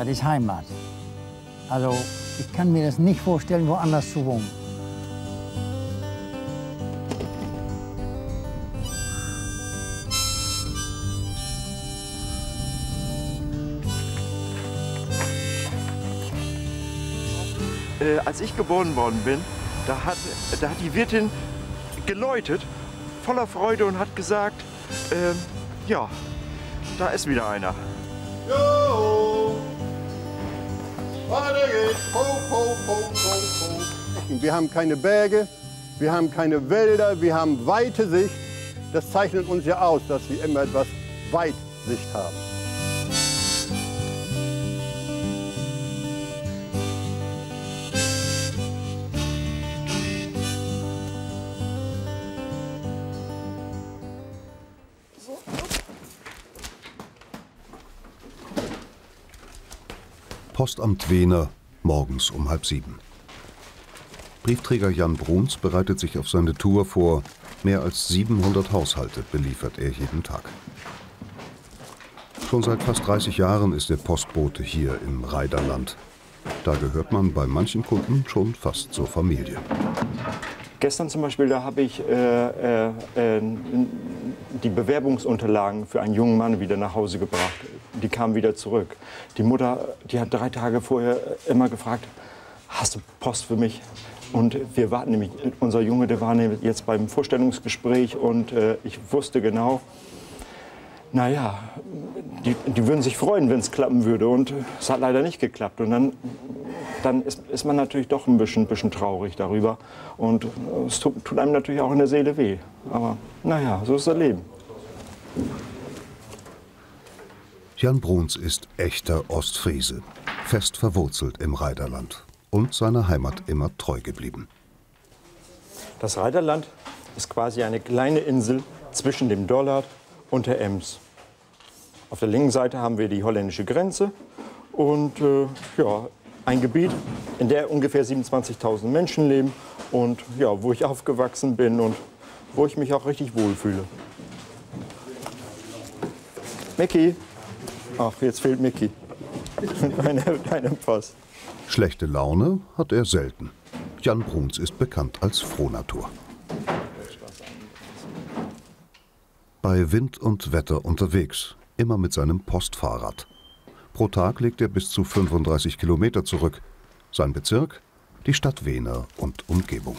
Das ist Heimat. Also ich kann mir das nicht vorstellen, woanders zu wohnen. Äh, als ich geboren worden bin, da hat, da hat die Wirtin geläutet, voller Freude und hat gesagt, ähm, ja, da ist wieder einer. Wir haben keine Berge, wir haben keine Wälder, wir haben weite Sicht. Das zeichnet uns ja aus, dass wir immer etwas Weitsicht haben. Postamt Wehner, morgens um halb sieben. Briefträger Jan Bruns bereitet sich auf seine Tour vor. Mehr als 700 Haushalte beliefert er jeden Tag. Schon seit fast 30 Jahren ist er Postbote hier im Reiderland. Da gehört man bei manchen Kunden schon fast zur Familie. Gestern zum Beispiel, da habe ich äh, äh, äh, die Bewerbungsunterlagen für einen jungen Mann wieder nach Hause gebracht. Die kamen wieder zurück. Die Mutter, die hat drei Tage vorher immer gefragt, hast du Post für mich? Und wir warten nämlich, unser Junge, der war jetzt beim Vorstellungsgespräch und äh, ich wusste genau, naja, die, die würden sich freuen, wenn es klappen würde. Und es hat leider nicht geklappt. Und dann, dann ist, ist man natürlich doch ein bisschen, bisschen traurig darüber. Und es tut, tut einem natürlich auch in der Seele weh. Aber naja, so ist das Leben. Jan Bruns ist echter Ostfriese, fest verwurzelt im Reiderland und seiner Heimat immer treu geblieben. Das Reiderland ist quasi eine kleine Insel zwischen dem Dollard und der Ems. Auf der linken Seite haben wir die holländische Grenze und äh, ja, ein Gebiet, in der ungefähr 27.000 Menschen leben und ja, wo ich aufgewachsen bin und wo ich mich auch richtig wohlfühle. Mickey. Ach, jetzt fehlt Mickey. Deine, deine Post. Schlechte Laune hat er selten. Jan Bruns ist bekannt als Frohnatur. Bei Wind und Wetter unterwegs, immer mit seinem Postfahrrad. Pro Tag legt er bis zu 35 Kilometer zurück. Sein Bezirk? Die Stadt Wehner und Umgebung.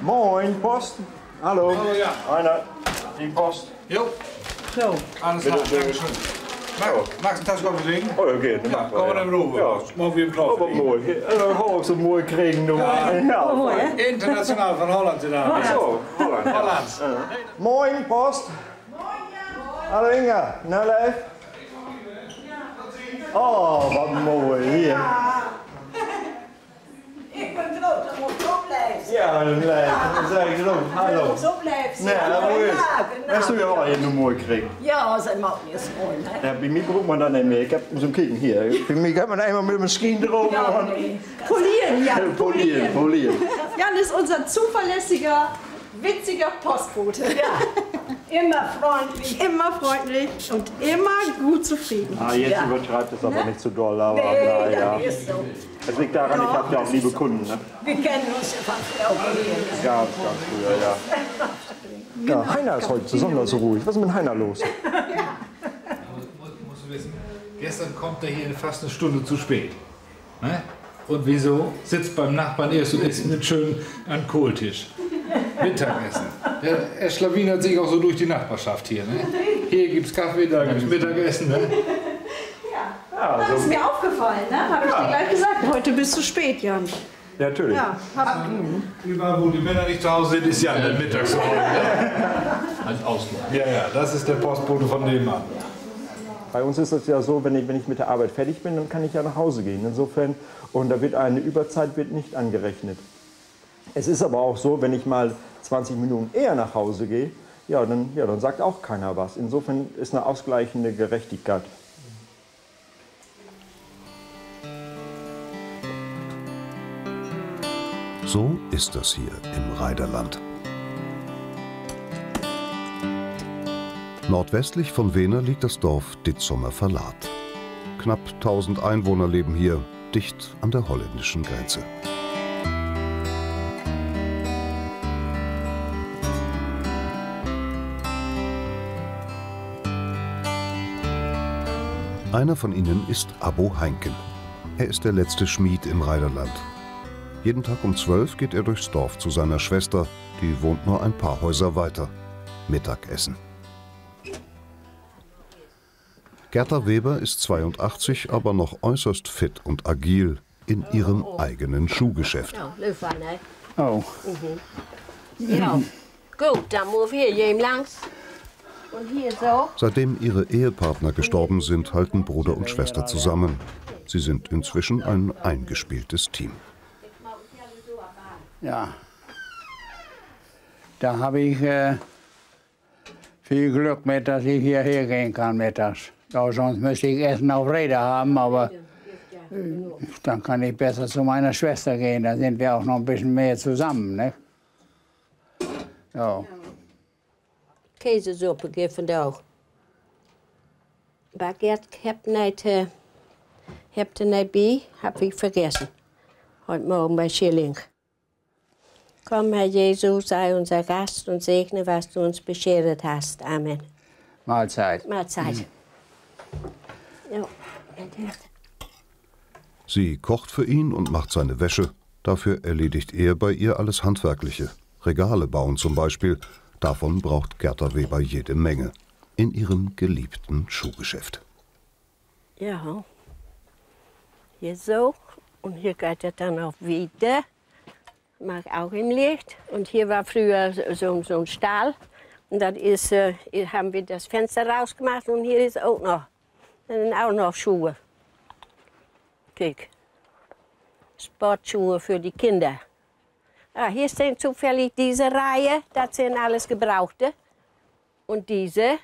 Moin, Post. Hallo. Hallo, ja. Einer, die Post. Jo. Zo, danke schön. Max, Max, een tas koffie drinken? Oh, oké. dan Ja, kom maar naar boven. Ja. Mogen we hem Oh, wat mooi. En dan ook zo mooi kregen. doen. Ja. ja. mooi hè? Internationaal van Holland gedaan. Zo, Holland. ja. Holland. Moin, Post. Hallo Inga, nou lijf. Oh, wat mooi. Hier. Ja, een lijf. Dan zeg ik ook. Hallo. Dat zo blijven. Nee, dat. Ja, Dat doe je wel in een mooi kring. Ja, ze mag niet schoon. Ja, bij mij broek maar dan niet meer. Ik heb zo'n kijken hier. Bij mij heb ik eenmaal met mijn schien erover. Ja, nee. Polieren, ja. Polieren, polieren. Jan ist unser zuverlässiger, witziger Postbote. Immer freundlich. Immer freundlich und immer gut zufrieden. Ah, jetzt Ja. übertreibt es aber nicht zu doll, aber Nee, naja. das ist so. Es liegt daran, ich habe ja auch liebe Kunden. Ne? Wir kennen uns ja von Frau Polieren. Ganz, ganz früher, ja. Ja, Heiner ist heute besonders ruhig. Was ist mit Heiner los? Musst du wissen, gestern kommt er hier fast eine Stunde zu spät. Ne? Und wieso? Sitzt beim Nachbarn erst und isst mit schön an Kohltisch. Mittagessen. Ja, er schlawinert sich auch so durch die Nachbarschaft hier. Ne? Hier gibt es Kaffee, da gibt es Mittagessen. Ne? Ja, Das ist so. mir aufgefallen, ne? Habe ich dir gleich gesagt. Heute bist du spät, Jan. Natürlich. Ja, hab, Überall, wo die Männer nicht zu Hause sind, ist Jan dann mittags zu Hause. Als Ausflug. Ja, ja, das ist der Postbote von dem Mann. Bei uns ist es ja so, wenn ich, wenn ich mit der Arbeit fertig bin, dann kann ich ja nach Hause gehen. Insofern, und da wird eine Überzeit wird nicht angerechnet. Es ist aber auch so, wenn ich mal 20 Minuten eher nach Hause gehe, ja, dann, ja, dann sagt auch keiner was. Insofern ist eine ausgleichende Gerechtigkeit. So ist das hier im Reiderland. Nordwestlich von Wehner liegt das Dorf Ditzumer Verlat. Knapp 1000 Einwohner leben hier, dicht an der holländischen Grenze. Einer von ihnen ist Abo Heinken. Er ist der letzte Schmied im Reiderland. Jeden Tag um 12 geht er durchs Dorf zu seiner Schwester, die wohnt nur ein paar Häuser weiter. Mittagessen. Gerda Weber ist 82, aber noch äußerst fit und agil in ihrem eigenen Schuhgeschäft. Hè? Oh, Ja. Goed, dan moet hier je hem langs. Und hier so. Seitdem ihre Ehepartner gestorben sind, halten Bruder und Schwester zusammen. Sie sind inzwischen ein eingespieltes Team. ja. Da habe ich äh, viel Glück mit, dass ich hierher gehen kann mittags. Ja, sonst müsste ich Essen auf Räder haben, aber äh, dann kann ich besser zu meiner Schwester gehen. Da sind wir auch noch ein bisschen mehr zusammen. Ne? Ja. Käsesuppe. Maar Gert, ik heb niet, uh, heb er niet bij, heb ik vergessen. Heute Morgen bei Schilling. Komm, Herr Jesus, sei unser Gast und segne, was du uns beschert hast. Amen. Mahlzeit. Mahlzeit. Ja. Sie kocht für ihn und macht seine Wäsche. Dafür erledigt er bei ihr alles Handwerkliche. Regale bauen zum Beispiel. Davon braucht Gerda Weber jede Menge. In ihrem geliebten Schuhgeschäft. Ja. Hier so. Und hier geht er dann auch wieder. Mag auch im Licht. Und hier war früher so, so ein Stall. Und das ist, äh, haben wir das Fenster rausgemacht und hier ist auch noch. Sind auch noch Schuhe. Kijk. Sportschuhe für die Kinder. Ah, hier sind zufällig diese Reihe, das sind alles Gebrauchte. Und diese,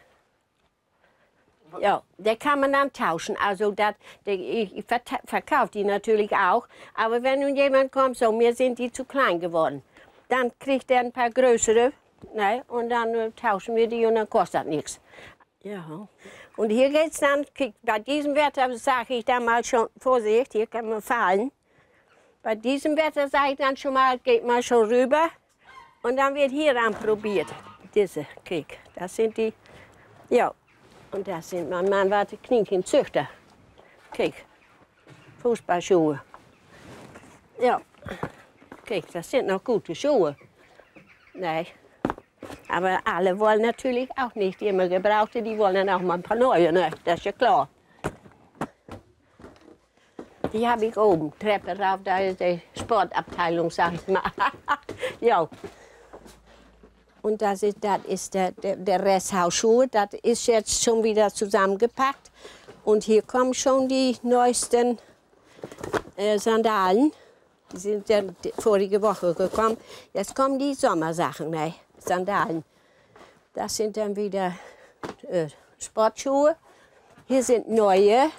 ja, der kann man dann tauschen. Also dat, ich, ich verkaufe die natürlich auch. Aber wenn nun jemand kommt, so, mir sind die zu klein geworden, dann kriegt er ein paar größere ne, und dann äh, tauschen wir die und dann kostet nichts. Ja. Und hier geht's dann, bei diesem Wetter sage ich dann mal schon, Vorsicht, hier kann man fallen. Bei diesem Wetter sage ich dann schon mal, geht man schon rüber und dann wird hier anprobiert. Diese, krieg, das sind die, ja. Und das sind, mein Mann war der Kniekindzüchter. Kijk, Fußballschuhe. Ja, kijk, das sind noch gute Schuhe. Nee, aber alle wollen natürlich auch nicht immer gebrauchte, die wollen auch mal ein paar neue, ne? das ist ja klar. Die habe ich oben, Treppe rauf, da ist die Sportabteilung, sag ich mal. ja. Und das ist, das ist der, der, der Rest das ist jetzt schon wieder zusammengepackt. Und hier kommen schon die neuesten äh, Sandalen. Die sind ja vorige Woche gekommen. Jetzt kommen die Sommersachen, ne? Sandalen. Das sind dann wieder äh, Sportschuhe. Hier sind neue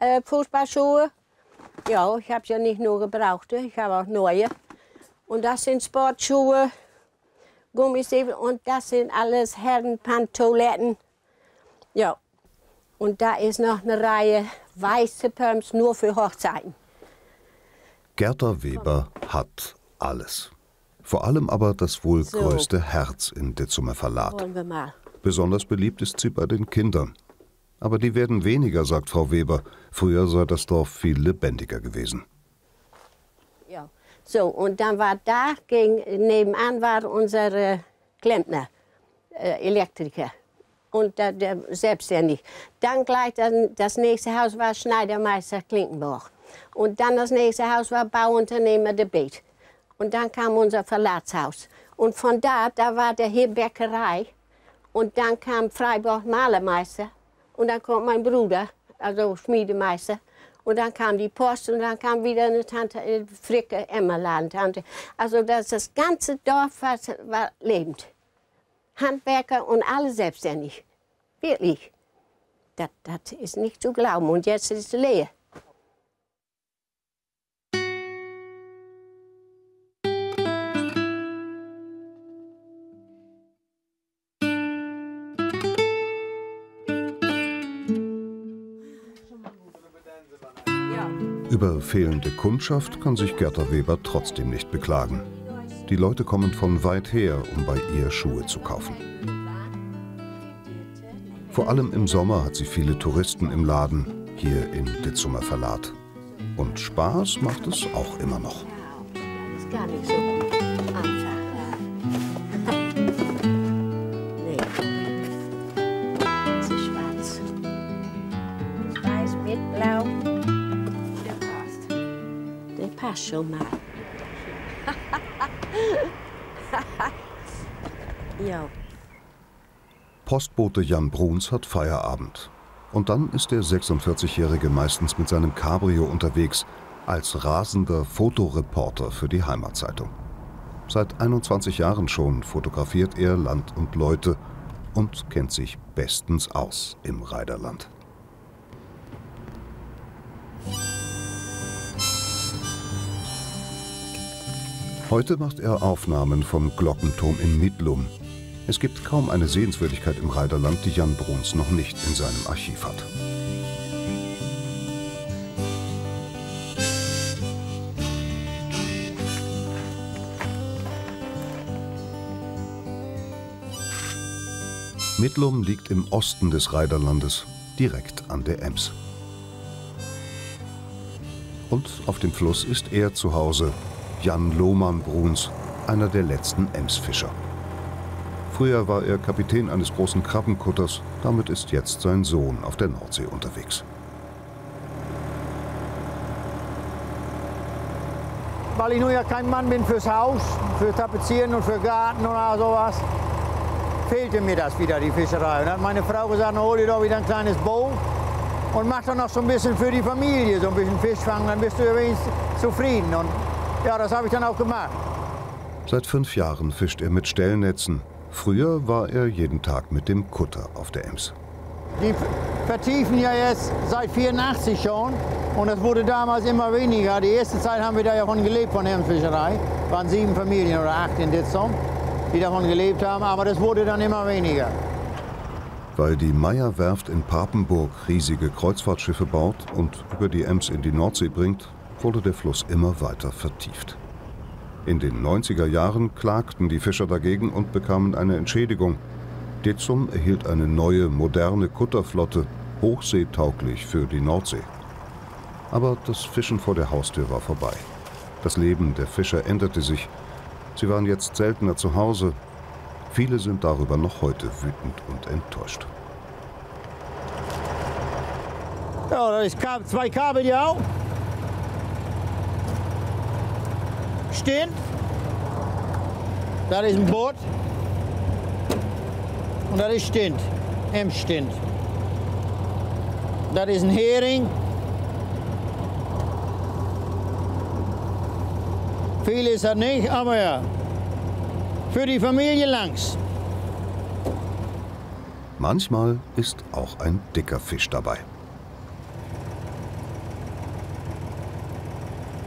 äh, Fußballschuhe. Ja, ich habe ja nicht nur gebrauchte, ich habe auch neue. Und das sind Sportschuhe, Gummistiefel und das sind alles Herrenpantoletten. Ja, und da ist noch eine Reihe weiße Pumps nur für Hochzeiten. Gerda Weber hat alles. Vor allem aber das wohl So. größte Herz. Wollen wir mal. Besonders beliebt ist sie bei den Kindern. Aber die werden weniger, sagt Frau Weber. Früher sei das Dorf viel lebendiger gewesen. Ja. So, und dann war da, gegen, nebenan war unser äh, Klempner, äh, Elektriker. Und da, der selbstständig. Dann gleich das, das nächste Haus war Schneidermeister Klinkenborg. Und dann das nächste Haus war Bauunternehmer de Beet. Und dann kam unser Verlatshaus. Und von da, da war der hier Bäckerei. Und dann kam Freiburg Malermeister. Und dann kommt mein Bruder, also Schmiedemeister. Und dann kam die Post und dann kam wieder eine Tante, eine Fricke Emmerladen-Tante. Also das, das ganze Dorf war, war lebend. Handwerker und alle selbstständig. Wirklich. Das, das ist nicht zu glauben. Und jetzt ist es leer. Über fehlende Kundschaft kann sich Gerda Weber trotzdem nicht beklagen. Die Leute kommen von weit her, um bei ihr Schuhe zu kaufen. Vor allem im Sommer hat sie viele Touristen im Laden, hier in Ditzumer Verlat. Und Spaß macht es auch immer noch. Das ist gar nicht so schon mal. ja. Postbote Jan Bruns hat Feierabend. Und dann ist der 46-Jährige meistens mit seinem Cabrio unterwegs, als rasender Fotoreporter für die Heimatzeitung. Seit 21 Jahren schon fotografiert er Land und Leute und kennt sich bestens aus im Reiderland. Heute macht er Aufnahmen vom Glockenturm in Midlum. Es gibt kaum eine Sehenswürdigkeit im Reiderland, die Jan Bruns noch nicht in seinem Archiv hat. Midlum liegt im Osten des Reiderlandes, direkt an der Ems. Und auf dem Fluss ist er zu Hause, Jan Lohmann Bruns, einer der letzten Emsfischer. Früher war er Kapitän eines großen Krabbenkutters, damit ist jetzt sein Sohn auf der Nordsee unterwegs. Weil ich nun ja kein Mann bin fürs Haus, für Tapezieren und für Garten oder sowas, fehlte mir das wieder, die Fischerei. Und dann hat meine Frau gesagt, hol dir doch wieder ein kleines Boot und mach doch noch so ein bisschen für die Familie, so ein bisschen Fisch fangen, dann bist du wenigstens zufrieden. Und ja, das habe ich dann auch gemacht. Seit fünf Jahren fischt er mit Stellnetzen. Früher war er jeden Tag mit dem Kutter auf der Ems. Die vertiefen ja jetzt seit 84 schon und es wurde damals immer weniger. Die erste Zeit haben wir da davon gelebt von Emsfischerei. waren sieben Familien oder acht in Ditzum, die davon gelebt haben, aber das wurde dann immer weniger. Weil die Meyer-Werft in Papenburg riesige Kreuzfahrtschiffe baut und über die Ems in die Nordsee bringt, wurde der Fluss immer weiter vertieft. In den 90er Jahren klagten die Fischer dagegen und bekamen eine Entschädigung. Ditzum erhielt eine neue, moderne Kutterflotte, hochseetauglich für die Nordsee. Aber das Fischen vor der Haustür war vorbei. Das Leben der Fischer änderte sich. Sie waren jetzt seltener zu Hause. Viele sind darüber noch heute wütend und enttäuscht. Ja, ist Kab- zwei Kabel hier auch. Stehen. Da ist ein Boot. Und da ist Stint. M Stint. Das ist ein Hering. Viel ist er nicht, aber ja. Für die Familie langs. Manchmal ist auch ein dicker Fisch dabei.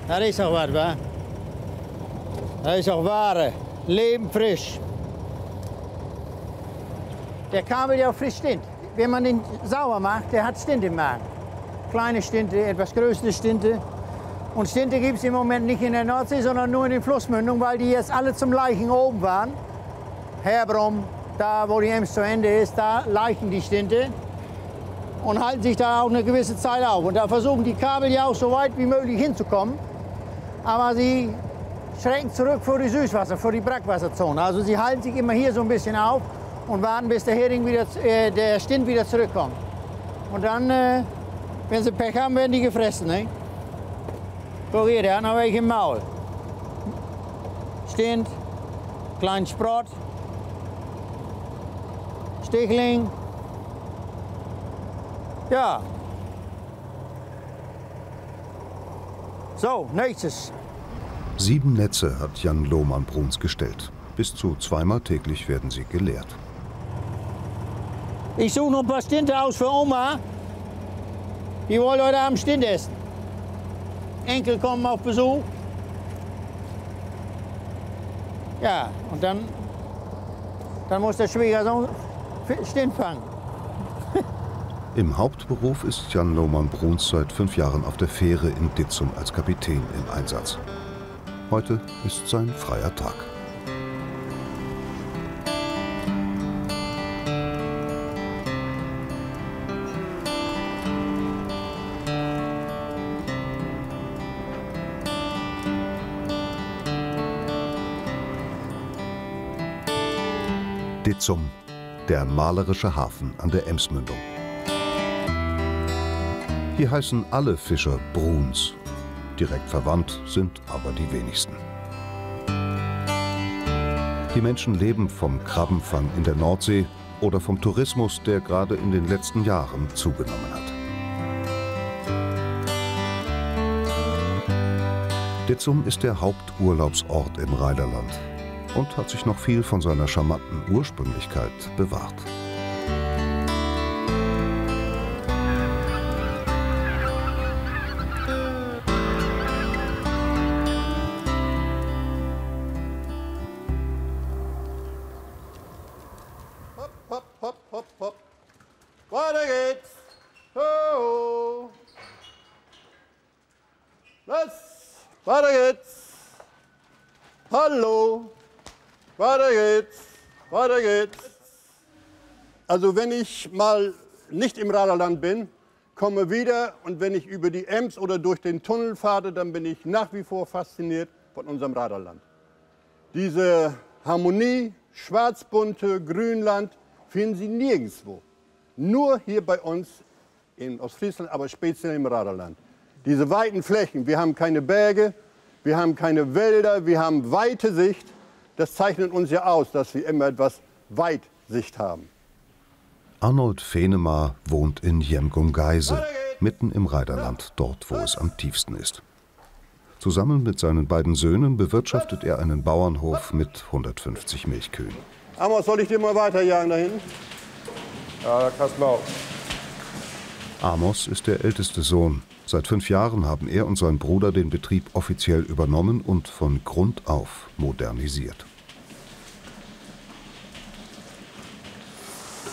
Das ist auch was, wa? Das ist auch Ware. Leben frisch. Der Kabel, der auch frisch stinkt. Wenn man den sauber macht, der hat Stint im Magen. Kleine Stinte, etwas größere Stinte. Und Stinte gibt es im Moment nicht in der Nordsee, sondern nur in den Flussmündungen, weil die jetzt alle zum Leichen oben waren. Herbrum, da wo die Ems zu Ende ist, da leichen die Stinte und halten sich da auch eine gewisse Zeit auf. Und da versuchen die Kabel ja auch so weit wie möglich hinzukommen. Aber sie schrecken zurück vor die Süßwasser, vor die Brackwasserzone. Also sie halten sich immer hier so ein bisschen auf und warten, bis der Hering wieder, äh, der Stint wieder zurückkommt. Und dann, äh, wenn sie Pech haben, werden die gefressen. Ne? Probier, der hat noch welche im Maul. Stint, klein Sprott, Stichling. Ja. So, nächstes. Sieben Netze hat Jan Lohmann-Bruns gestellt. Bis zu zweimal täglich werden sie geleert. Ich suche noch ein paar Stinte aus für Oma. Die wollen heute Abend Stint essen. Enkel kommen auf Besuch. Ja, und dann, dann muss der Schwiegersohn Stint fangen. Im Hauptberuf ist Jan Lohmann-Bruns seit fünf Jahren auf der Fähre in Ditzum als Kapitän im Einsatz. Heute ist sein freier Tag. Ditzum, der malerische Hafen an der Emsmündung. Hier heißen alle Fischer Bruns. Direkt verwandt sind aber die wenigsten. Die Menschen leben vom Krabbenfang in der Nordsee oder vom Tourismus, der gerade in den letzten Jahren zugenommen hat. Ditzum ist der Haupturlaubsort im Rheiderland und hat sich noch viel von seiner charmanten Ursprünglichkeit bewahrt. Also wenn ich mal nicht im Raderland bin, komme wieder und wenn ich über die Ems oder durch den Tunnel fahre, dann bin ich nach wie vor fasziniert von unserem Raderland. Diese Harmonie, schwarzbunte Grünland, finden Sie nirgendwo. Nur hier bei uns in Ostfriesland, aber speziell im Raderland. Diese weiten Flächen, wir haben keine Berge, wir haben keine Wälder, wir haben weite Sicht. Das zeichnet uns ja aus, dass wir immer etwas Weitsicht haben. Arnold Fenemar wohnt in Jemgum-Geise, mitten im Rheiderland, dort, wo es am tiefsten ist. Zusammen mit seinen beiden Söhnen bewirtschaftet er einen Bauernhof mit 150 Milchkühen. Amos, soll ich dir mal weiterjagen da hinten? Ja, da kannst du auch. Amos ist der älteste Sohn. Seit fünf Jahren haben er und sein Bruder den Betrieb offiziell übernommen und von Grund auf modernisiert.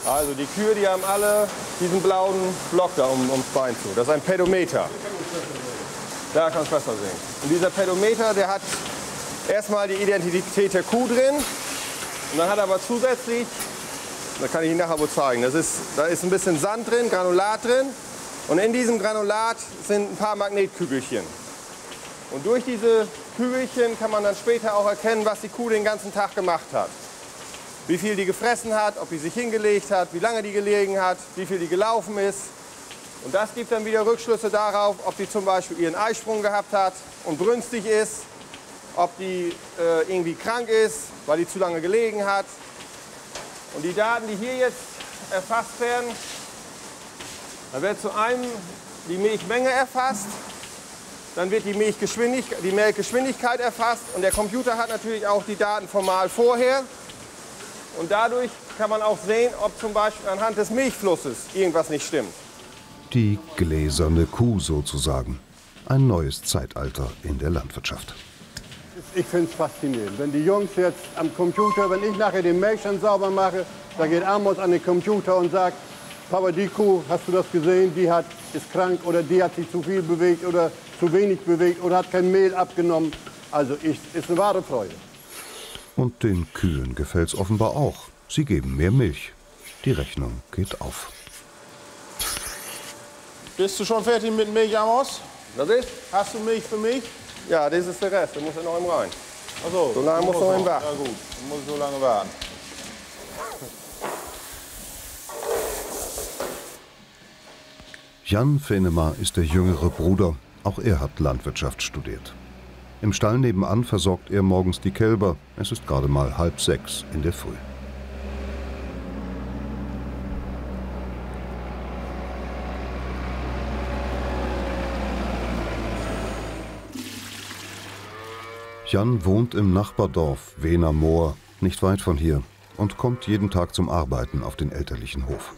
Also die Kühe, die haben alle diesen blauen Block da um, ums Bein zu. Das ist ein Pedometer. Da kannst du besser sehen. Und dieser Pedometer, der hat erstmal die Identität der Kuh drin. Und dann hat er aber zusätzlich, da kann ich Ihnen nachher wohl zeigen, das ist, da ist ein bisschen Sand drin, Granulat drin. Und in diesem Granulat sind ein paar Magnetkügelchen. Und durch diese Kügelchen kann man dann später auch erkennen, was die Kuh den ganzen Tag gemacht hat. Wie viel die gefressen hat, ob die sich hingelegt hat, wie lange die gelegen hat, wie viel die gelaufen ist. Und das gibt dann wieder Rückschlüsse darauf, ob die zum Beispiel ihren Eisprung gehabt hat und brünstig ist, ob die äh, irgendwie krank ist, weil die zu lange gelegen hat. Und die Daten, die hier jetzt erfasst werden, da wird zu einem die Milchmenge erfasst, dann wird die Milchgeschwindigkeit, die Melkgeschwindigkeit erfasst und der Computer hat natürlich auch die Daten vom Mal vorher. Und dadurch kann man auch sehen, ob zum Beispiel anhand des Milchflusses irgendwas nicht stimmt. Die gläserne Kuh sozusagen. Ein neues Zeitalter in der Landwirtschaft. Ich finde es faszinierend. Wenn die Jungs jetzt am Computer, wenn ich nachher den Milchstand sauber mache, da geht Amos an den Computer und sagt, Papa, die Kuh, hast du das gesehen, die hat, ist krank oder die hat sich zu viel bewegt oder zu wenig bewegt oder hat kein Mehl abgenommen. Also ich, ist eine wahre Freude. Und den Kühen gefällt's offenbar auch. Sie geben mehr Milch. Die Rechnung geht auf. Bist du schon fertig mit Milch, Amos? Was ist? Hast du Milch für mich? Ja, das ist der Rest, der muss ja noch im rein. Achso, So lange muss noch im warten. Ja gut, dann muss ich so lange warten. Jan Fenemar ist der jüngere Bruder. Auch er hat Landwirtschaft studiert. Im Stall nebenan versorgt er morgens die Kälber. Es ist gerade mal halb sechs in der Früh. Jan wohnt im Nachbardorf Wehner Moor, nicht weit von hier, und kommt jeden Tag zum Arbeiten auf den elterlichen Hof.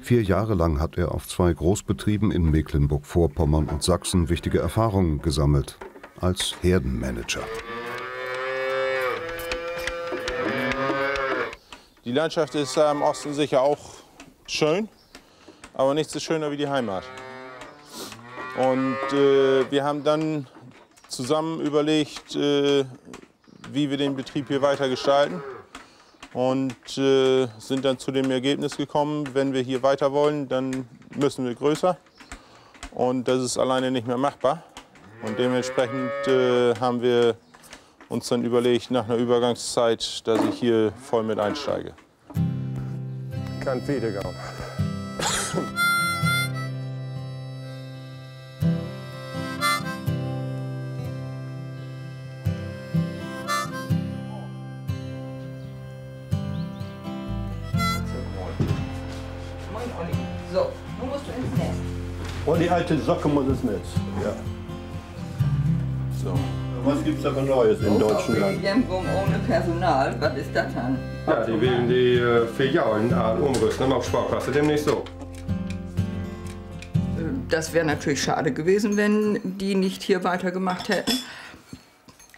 Vier Jahre lang hat er auf zwei Großbetrieben in Mecklenburg-Vorpommern und Sachsen wichtige Erfahrungen gesammelt als Herdenmanager. Die Landschaft ist im Osten sicher auch schön, aber nichts ist schöner wie die Heimat. Und äh, wir haben dann zusammen überlegt, äh, wie wir den Betrieb hier weiter gestalten und äh, sind dann zu dem Ergebnis gekommen, wenn wir hier weiter wollen, dann müssen wir größer und das ist alleine nicht mehr machbar. Und dementsprechend äh, haben wir uns dann überlegt, nach einer Übergangszeit, dass ich hier voll mit einsteige. Kan Wiedegaard. So, nun musst du ins Nest. Und die alte Socke muss ins Netz. Ja. Was gibt's aber Neues in Deutschland? Jamgung ohne Personal, was ist das dann? Ja, die wählen die äh, Filialen an umrüsten auf Sparkasse demnächst so. Das wäre natürlich schade gewesen, wenn die nicht hier weitergemacht hätten.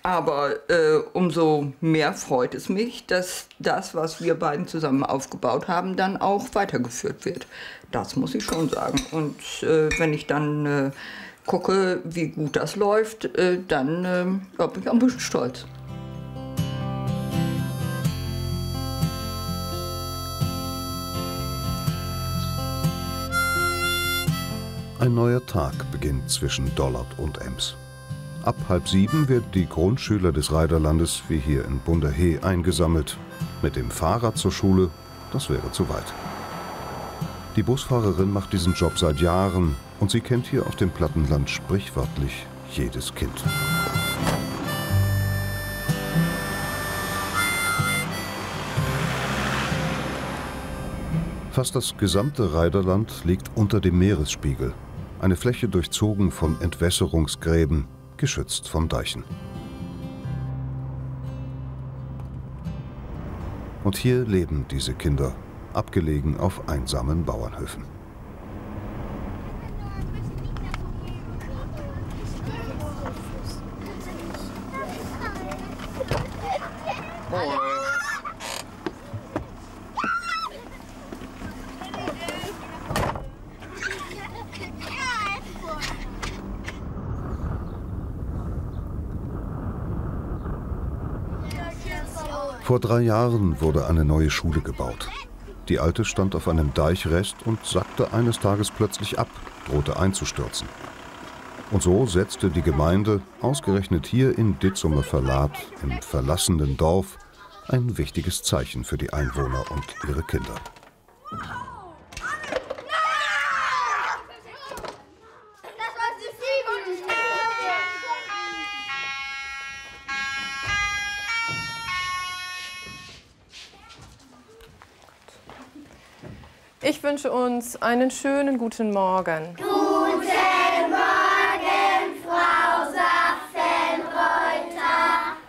Aber äh, umso mehr freut es mich, dass das, was wir beiden zusammen aufgebaut haben, dann auch weitergeführt wird. Das muss ich schon sagen. Und äh, wenn ich dann äh, gucke, wie gut das läuft, äh, dann äh, bin ich ein bisschen stolz. Ein neuer Tag beginnt zwischen Dollard und Ems. Ab halb sieben werden die Grundschüler des Reiderlandes wie hier in Bunderhee eingesammelt. Mit dem Fahrrad zur Schule, das wäre zu weit. Die Busfahrerin macht diesen Job seit Jahren und sie kennt hier auf dem Plattenland sprichwörtlich jedes Kind. Fast das gesamte Reiderland liegt unter dem Meeresspiegel. Eine Fläche durchzogen von Entwässerungsgräben, geschützt von Deichen. Und hier leben diese Kinder, abgelegen auf einsamen Bauernhöfen. Vor drei Jahren wurde eine neue Schule gebaut. Die alte stand auf einem Deichrest und sackte eines Tages plötzlich ab, drohte einzustürzen. Und so setzte die Gemeinde, ausgerechnet hier in Ditzumer Verlat, im verlassenen Dorf, ein wichtiges Zeichen für die Einwohner und ihre Kinder. Ich wünsche uns einen schönen guten Morgen. Guten Morgen, Frau Safenreuter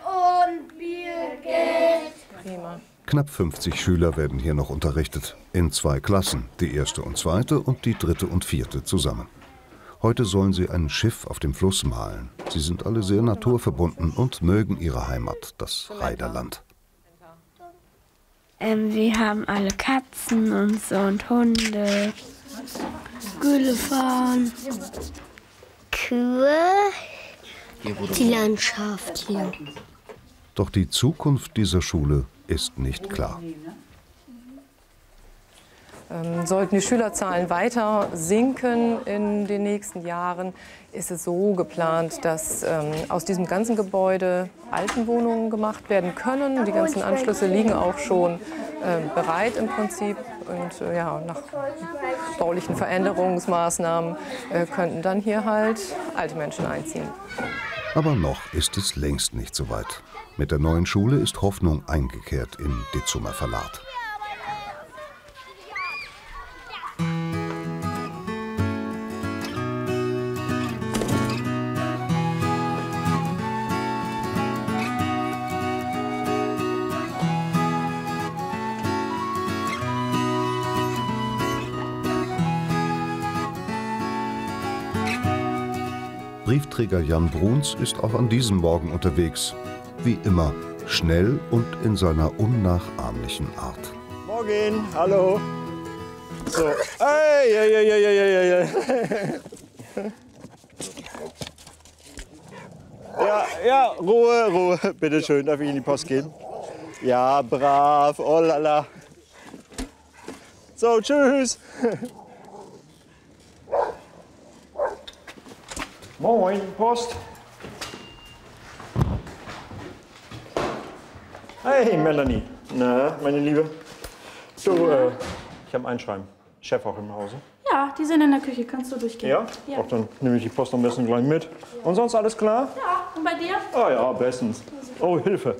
und Birgit. Prima. Knapp 50 Schüler werden hier noch unterrichtet, in zwei Klassen, die erste und zweite und die dritte und vierte zusammen. Heute sollen sie ein Schiff auf dem Fluss malen. Sie sind alle sehr naturverbunden und mögen ihre Heimat, das Reiderland. Ähm, wir haben alle Katzen und so und Hunde. Gülle fahren. Kühe. Die Landschaft hier. Doch die Zukunft dieser Schule ist nicht klar. Ähm, sollten die Schülerzahlen weiter sinken in den nächsten Jahren, ist es so geplant, dass ähm, aus diesem ganzen Gebäude Altenwohnungen gemacht werden können. Die ganzen Anschlüsse liegen auch schon äh, bereit im Prinzip. Und äh, ja, nach baulichen Veränderungsmaßnahmen äh, könnten dann hier halt alte Menschen einziehen. Aber noch ist es längst nicht so weit. Mit der neuen Schule ist Hoffnung eingekehrt in Ditzumer Verlat. Briefträger Jan Bruns ist auch an diesem Morgen unterwegs. Wie immer, schnell und in seiner unnachahmlichen Art. Morgen, hallo. So, hey, hey, hey, hey, hey, hey. Ja, ja, Ruhe, Ruhe. Bitte schön, darf ich in die Post gehen? Ja, brav, oh lala. So, tschüss. Moin, Post. Hey, Melanie. Na, meine Liebe. Du, äh, ich habe ein Schreiben. Chef auch im Hause. Ja, die sind in der Küche. Kannst du durchgehen? Ja? Auch dann nehme ich die Post am besten gleich mit. Und sonst alles klar? Ja, und bei dir? Ah ja, bestens. Oh, Hilfe.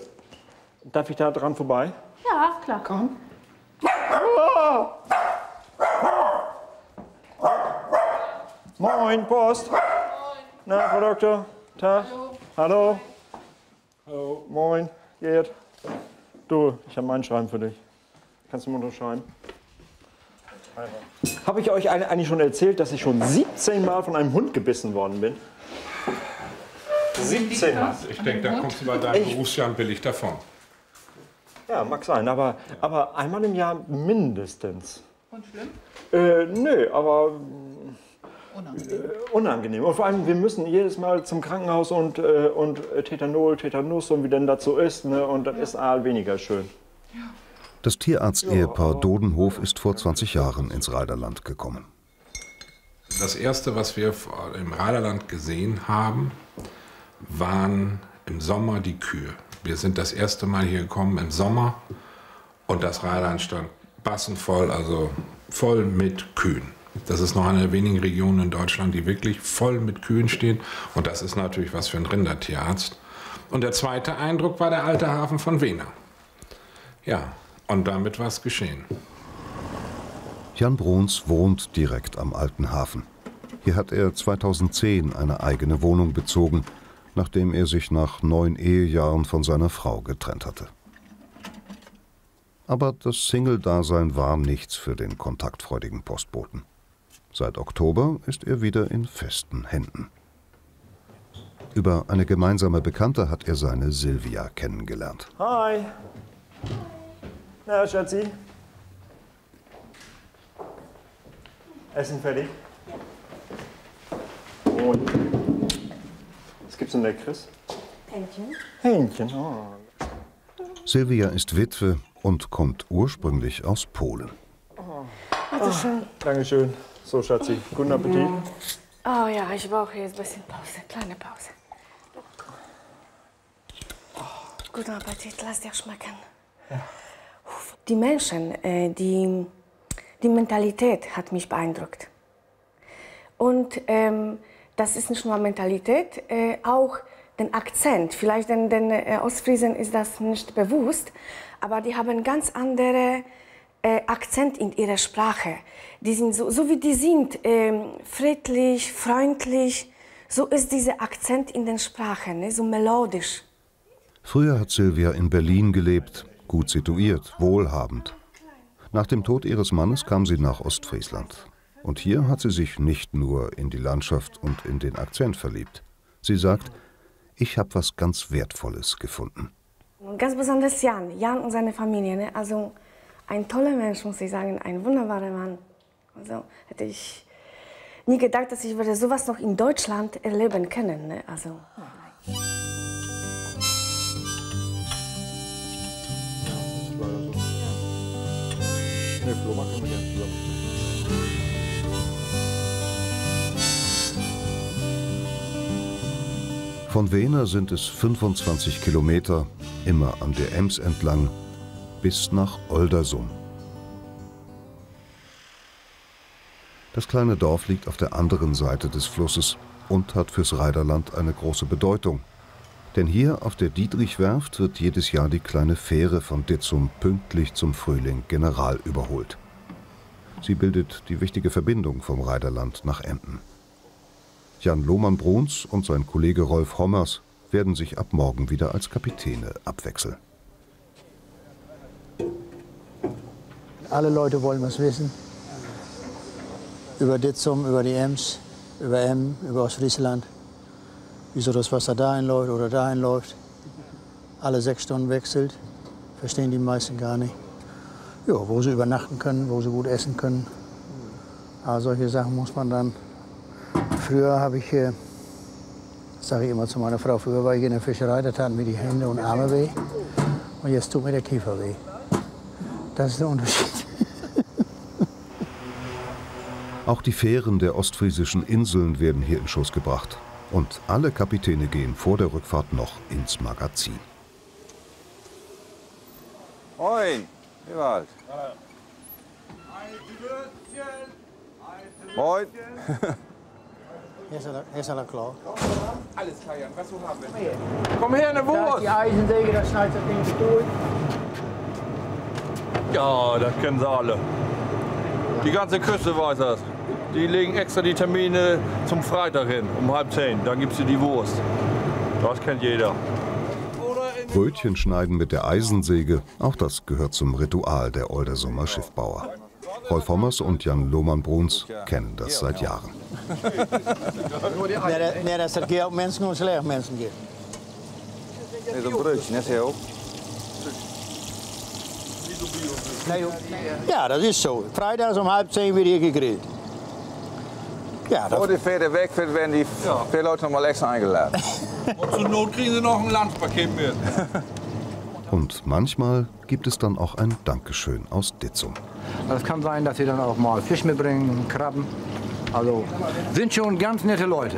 Darf ich da dran vorbei? Ja, klar. Komm. Moin, Post. Na, Frau Doktor. Tag. Hallo. Hallo. Moin, Gerd. Du, ich habe mein Schreiben für dich. Kannst du mir unterschreiben? Habe ich euch eigentlich schon erzählt, dass ich schon 17 Mal von einem Hund gebissen worden bin? 17 Mal. Ich denke, da kommst du bei deinem Berufsjahr billig davon. Ja, mag sein, aber, aber einmal im Jahr mindestens. Und schlimm? Äh, nö, aber unangenehm. Äh, unangenehm. Und vor allem, wir müssen jedes Mal zum Krankenhaus und, äh, und Tetanol, Tetanus und wie denn das so ist. Ne? Und das ist all weniger schön. Das Tierarzt-Ehepaar Dodenhof ist vor 20 Jahren ins Reiderland gekommen. Das erste, was wir im Raderland gesehen haben, waren im Sommer die Kühe. Wir sind das erste Mal hier gekommen im Sommer und das Raderland stand bassenvoll, also voll mit Kühen. Das ist noch eine der wenigen Regionen in Deutschland, die wirklich voll mit Kühen stehen. Und das ist natürlich was für ein Rindertierarzt. Und der zweite Eindruck war der alte Hafen von Wena. Ja, und damit war es geschehen. Jan Bruns wohnt direkt am alten Hafen. Hier hat er 2010 eine eigene Wohnung bezogen, nachdem er sich nach neun Ehejahren von seiner Frau getrennt hatte. Aber das Single-Dasein war nichts für den kontaktfreudigen Postboten. Seit Oktober ist er wieder in festen Händen. Über eine gemeinsame Bekannte hat er seine Silvia kennengelernt. Hi. Na, Schatzi? Essen fertig? Und? Was gibt's denn Leckeres? Hähnchen. Hähnchen, oh. Silvia ist Witwe und kommt ursprünglich aus Polen. Bitte schön. Dankeschön. So, Schatzi, guten Appetit. Oh ja, ich brauche jetzt ein bisschen Pause, kleine Pause. Guten Appetit, lass dir schmecken. Die Menschen, äh, die, die Mentalität hat mich beeindruckt. Und ähm, das ist nicht nur Mentalität, äh, auch den Akzent. Vielleicht den, den äh, Ostfriesen ist das nicht bewusst, aber die haben ganz andere äh, Akzent in ihrer Sprache. Die sind so, so wie die sind, ähm, friedlich, freundlich. So ist dieser Akzent in den Sprachen, ne? so melodisch. Früher hat Silvia in Berlin gelebt, gut situiert, wohlhabend. Nach dem Tod ihres Mannes kam sie nach Ostfriesland. Und hier hat sie sich nicht nur in die Landschaft und in den Akzent verliebt. Sie sagt, ich habe was ganz Wertvolles gefunden. Und ganz besonders Jan, Jan und seine Familie. Ne? Also ein toller Mensch, muss ich sagen, ein wunderbarer Mann. Also hätte ich nie gedacht, dass ich würde sowas noch in Deutschland erleben können. Ne? Also. Von Wener sind es 25 Kilometer, immer an der Ems entlang bis nach Oldersum. Das kleine Dorf liegt auf der anderen Seite des Flusses und hat fürs Reiderland eine große Bedeutung. Denn hier auf der Dietrichwerft wird jedes Jahr die kleine Fähre von Ditzum pünktlich zum Frühling general überholt. Sie bildet die wichtige Verbindung vom Reiderland nach Emden. Jan Lohmann-Bruns und sein Kollege Rolf Hommers werden sich ab morgen wieder als Kapitäne abwechseln. Alle Leute wollen was wissen. Über Ditzum, über die Ems, über Emmen, über Ostfriesland. Wieso das Wasser dahin läuft oder dahin läuft. Alle sechs Stunden wechselt. Verstehen die meisten gar nicht. Ja, wo sie übernachten können, wo sie gut essen können. Aber solche Sachen muss man dann. Früher habe ich, äh, sage ich immer zu meiner Frau, früher war ich in der Fischerei, da taten mir die Hände und Arme weh. Und jetzt tut mir der Kiefer weh. Das ist der Unterschied. Auch die Fähren der ostfriesischen Inseln werden hier in Schuss gebracht. Und alle Kapitäne gehen vor der Rückfahrt noch ins Magazin. Moin, Ewald. Moin. Hier ist er, klar. Alles klar, Jan. Was so haben wir? Komm her, eine Da ist Wurst. die Eisensäge, das schneidet das Ding durch. Ja, das kennen sie alle. Die ganze Küste weiß das. Die legen extra die Termine zum Freitag hin, um halb zehn. Dann gibt's dir die Wurst. Das kennt jeder. Brötchen schneiden mit der Eisensäge, auch das gehört zum Ritual der Oldersumer Schiffbauer. Rolf Hommers und Jan Lohmann-Bruns kennen das seit Jahren. Nee, nee, dat er ook mensen en slecht mensen gibt. Nee, so ein Brötchen, das ist ja auch. Nee, joh. Ja, dat is zo. Vrijdags om halb zehn wird hier gegrillt. Ja, Vor die Fähre wegfährt, werden die vier Leute noch mal extra eingeladen. Und zur Not kriegen sie noch ein Lunchpaket mit. Und manchmal gibt es dann auch ein Dankeschön aus Ditzum. Es kann sein, dass sie dann auch mal Fisch mitbringen, Krabben. Also sind schon ganz nette Leute.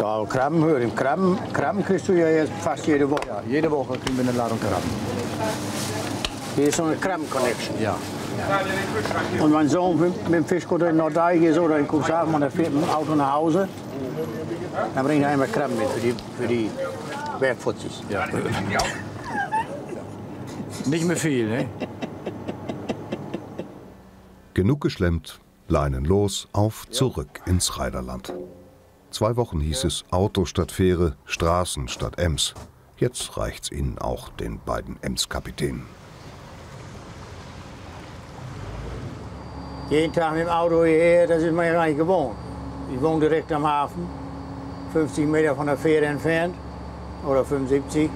Ja, Krabben höre ich. Krabben, Krabben kriegst du ja jetzt fast jede Woche. Ja, jede Woche kriegen wir eine Ladung Krabben. Hier ist so eine Krabben-Connection. Ja. Und mein Sohn mit, mit dem Fischkutter in Nordeich ist oder in Cuxhaven, und er fährt mit dem Auto nach Hause. Dann bringt er einmal Krabben mit für die, für die Bergfutzis. Ja. Nicht mehr viel, ne? Genug geschlemmt, Leinen los, auf, zurück ins Reiderland. Zwei Wochen hieß es Auto statt Fähre, Straßen statt Ems. Jetzt reicht's ihnen auch den beiden Ems-Kapitänen. Jeden Tag mit dem Auto hierher, das ist mir gar nicht gewohnt. Ich wohne direkt am Hafen, 50 Meter von der Fähre entfernt, oder 75.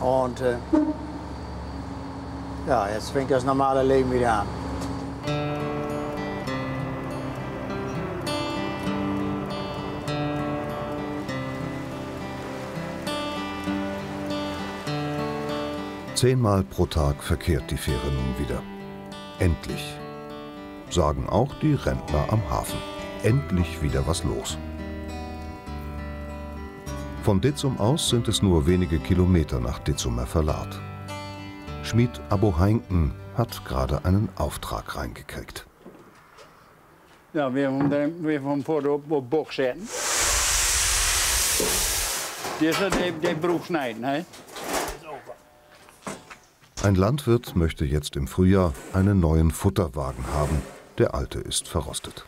Und äh, ja, jetzt fängt das normale Leben wieder an. Zehnmal pro Tag verkehrt die Fähre nun wieder. Endlich, sagen auch die Rentner am Hafen. Endlich wieder was los. Von Ditzum aus sind es nur wenige Kilometer nach Ditzumer Verlat. Schmied Abo Heinken hat gerade einen Auftrag reingekriegt. Ja, wir haben wir haben vor op, op bocht zetten. Dit is de, de broek snijden, hè? Ein Landwirt möchte jetzt im Frühjahr einen neuen Futterwagen haben. Der alte ist verrostet.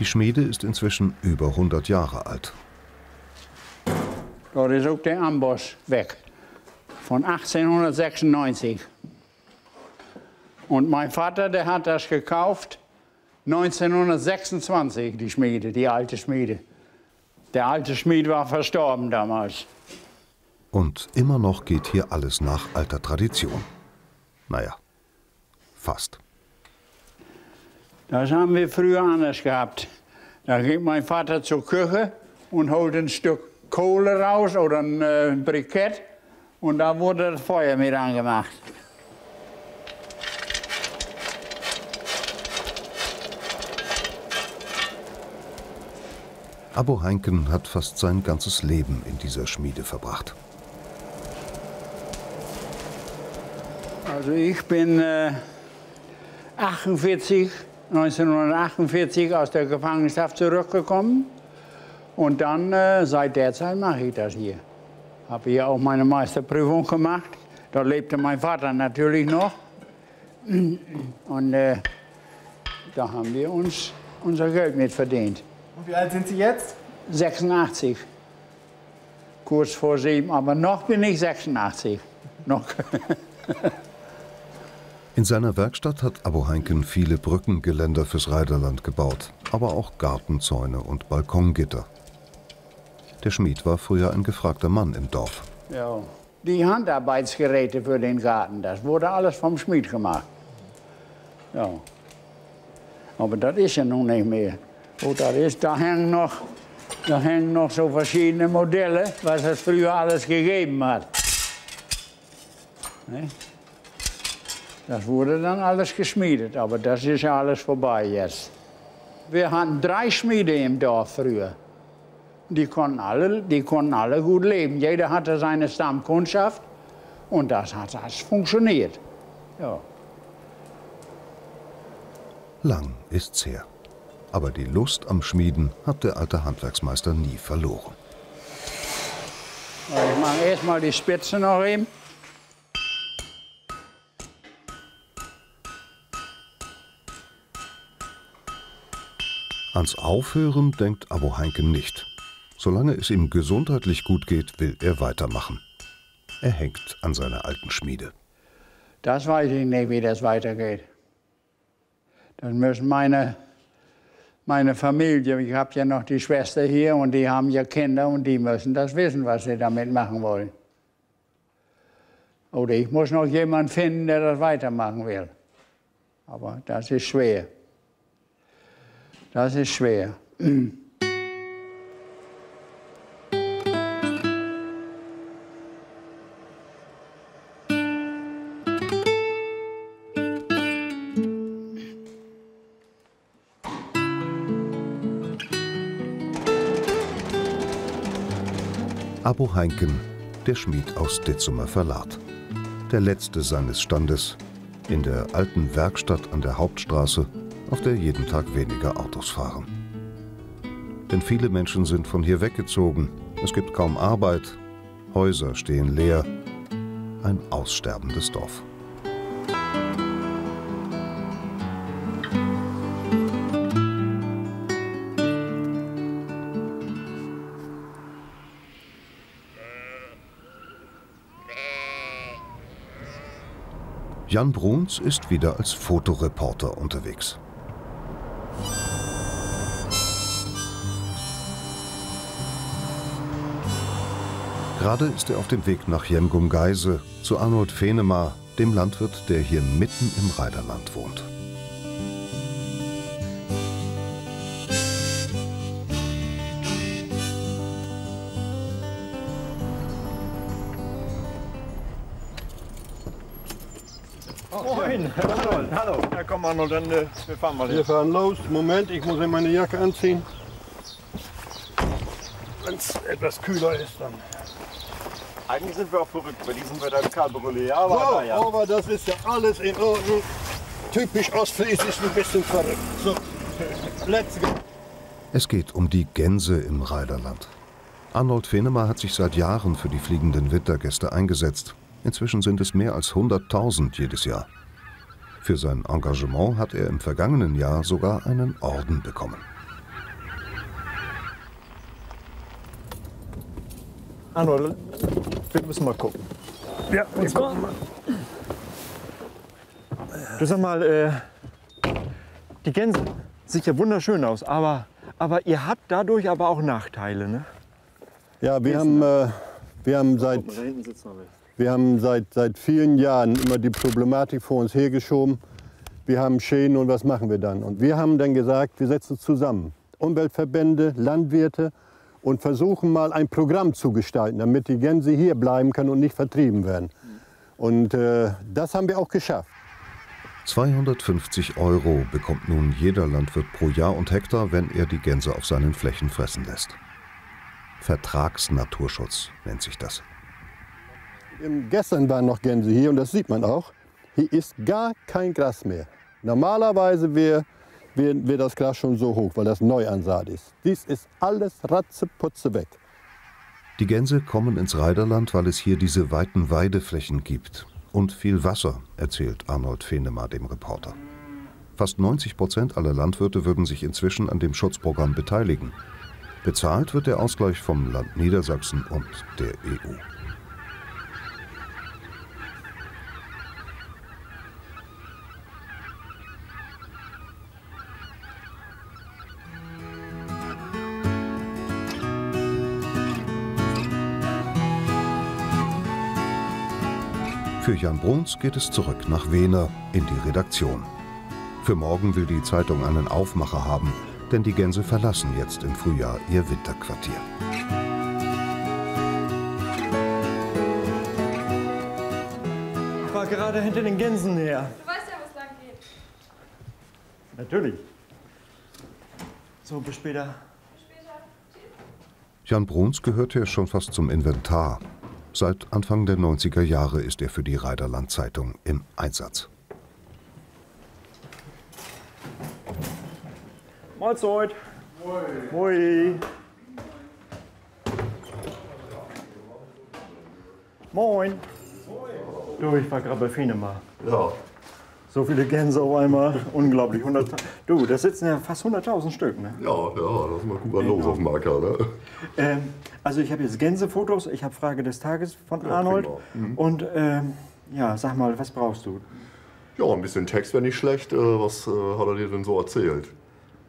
Die Schmiede ist inzwischen über 100 Jahre alt. Dort ist ook der Amboss weg. Von 1896. Und mein Vater, der hat das gekauft 1926, die Schmiede, die alte Schmiede. Der alte Schmied war verstorben damals. Und immer noch geht hier alles nach alter Tradition. Naja, fast. Das haben wir früher anders gehabt. Da geht mein Vater zur Küche und holt ein Stück Kohle raus oder ein äh, Brikett und da wurde das Feuer mit angemacht. Abo Heinken hat fast sein ganzes Leben in dieser Schmiede verbracht. Also ich bin äh, 48, 1948 aus der Gefangenschaft zurückgekommen und dann äh, seit der Zeit mache ich das hier. Habe hier auch meine Meisterprüfung gemacht. Da lebte mein Vater natürlich noch. Und äh, da haben wir uns unser Geld mit verdient. Und wie alt sind Sie jetzt? 86. Kurz vor sieben, aber noch bin ich 86. Noch. In seiner Werkstatt hat Abo Heinken viele Brückengeländer fürs Reiderland gebaut, aber auch Gartenzäune und Balkongitter. Der Schmied war früher ein gefragter Mann im Dorf. Ja. Die Handarbeitsgeräte für den Garten, das wurde alles vom Schmied gemacht. Ja. Aber das ist ja nun nicht mehr. Wo ist, da hängen noch, da hängen noch so verschiedene Modelle, was es früher alles gegeben hat. Ne? Das wurde dann alles geschmiedet, aber das ist ja alles vorbei jetzt. Wir hatten drei Schmiede im Dorf früher. Die konnten alle, die konnten alle gut leben. Jeder hatte seine Stammkundschaft und das hat das funktioniert. Ja. Lang ist's her. Aber die Lust am Schmieden hat der alte Handwerksmeister nie verloren. Ich mache erstmal die Spitze noch eben. Ans Aufhören denkt Abo Heinken nicht. Solange es ihm gesundheitlich gut geht, will er weitermachen. Er hängt an seiner alten Schmiede. Das weiß ich nicht, wie das weitergeht. Das müssen meine, meine Familie, ich habe ja noch die Schwester hier und die haben ja Kinder und die müssen das wissen, was sie damit machen wollen. Oder ich muss noch jemanden finden, der das weitermachen will. Aber das ist schwer. Das ist schwer. Abo Heinken, der Schmied aus Ditzumer Verlat. Der letzte seines Standes in der alten Werkstatt an der Hauptstraße, auf der jeden Tag weniger Autos fahren. Denn viele Menschen sind von hier weggezogen. Es gibt kaum Arbeit. Häuser stehen leer. Ein aussterbendes Dorf. Jan Bruns ist wieder als Fotoreporter unterwegs. Gerade ist er auf dem Weg nach Jemgum-Geise zu Arnold Fenema, dem Landwirt, der hier mitten im Reiderland wohnt. Arnold. Hallo. Ja, komm Arnold, dann äh, wir fahren mal Wir hin. fahren los. Moment, ich muss mir meine Jacke anziehen. Wenn es etwas kühler ist, dann. Eigentlich sind wir auch verrückt bei diesem Wetter im Karlbrülle, ja, So, aber naja. aber das ist ja alles in Ordnung. Typisch ostfriesisch, ein bisschen verrückt. So, let's go. Es geht um die Gänse im Reiderland. Arnold Fenema hat sich seit Jahren für die fliegenden Wintergäste eingesetzt. Inzwischen sind es mehr als 100.000 jedes Jahr. Für sein Engagement hat er im vergangenen Jahr sogar einen Orden bekommen. Arnold, wir müssen mal gucken. Ja, wir gucken mal. Du sag mal, äh, die Gänse sieht ja wunderschön aus, aber, aber ihr habt dadurch aber auch Nachteile, ne? Ja, wir haben, äh, wir haben seit, Guck mal, da hinten sitzt noch welche. Wir haben seit, seit vielen Jahren immer die Problematik vor uns hergeschoben. Wir haben Schäden und was machen wir dann? Und wir haben dann gesagt, wir setzen uns zusammen. Umweltverbände, Landwirte und versuchen mal ein Programm zu gestalten, damit die Gänse hier bleiben können und nicht vertrieben werden. Und äh, das haben wir auch geschafft. 250 Euro bekommt nun jeder Landwirt pro Jahr und Hektar, wenn er die Gänse auf seinen Flächen fressen lässt. Vertragsnaturschutz nennt sich das. Gestern waren noch Gänse hier und das sieht man auch. Hier ist gar kein Gras mehr. Normalerweise wäre wär, wär das Gras schon so hoch, weil das Neuansaat ist. Dies ist alles ratzeputze weg. Die Gänse kommen ins Reiderland, weil es hier diese weiten Weideflächen gibt. Und viel Wasser, erzählt Arnold Fenemer dem Reporter. Fast 90 Prozent aller Landwirte würden sich inzwischen an dem Schutzprogramm beteiligen. Bezahlt wird der Ausgleich vom Land Niedersachsen und der EU. Jan Bruns geht es zurück nach Wehner in die Redaktion. Für morgen will die Zeitung einen Aufmacher haben, denn die Gänse verlassen jetzt im Frühjahr ihr Winterquartier. Ich war gerade hinter den Gänsen her. Du weißt ja, wo es lang geht. Natürlich. So, bis später. Jan Bruns gehört hier schon fast zum Inventar. Seit Anfang der 90er Jahre ist er für die Reiderland Zeitung im Einsatz. Mahlzeit. Moi. Moin. Du, ich war gerade bei Fenemar. Ja. So viele Gänse auf einmal, unglaublich. 100, du, da sitzen ja fast 100.000 Stück, ne? Ja, ja, lass mal gucken, was los auf dem Marker, ne? Ähm, also ich habe jetzt Gänsefotos, ich habe Frage des Tages von Ja, Arnold. Mhm. Und ähm, ja, sag mal, was brauchst du? Ja, ein bisschen Text wäre nicht schlecht. Äh, Was äh, hat er dir denn so erzählt?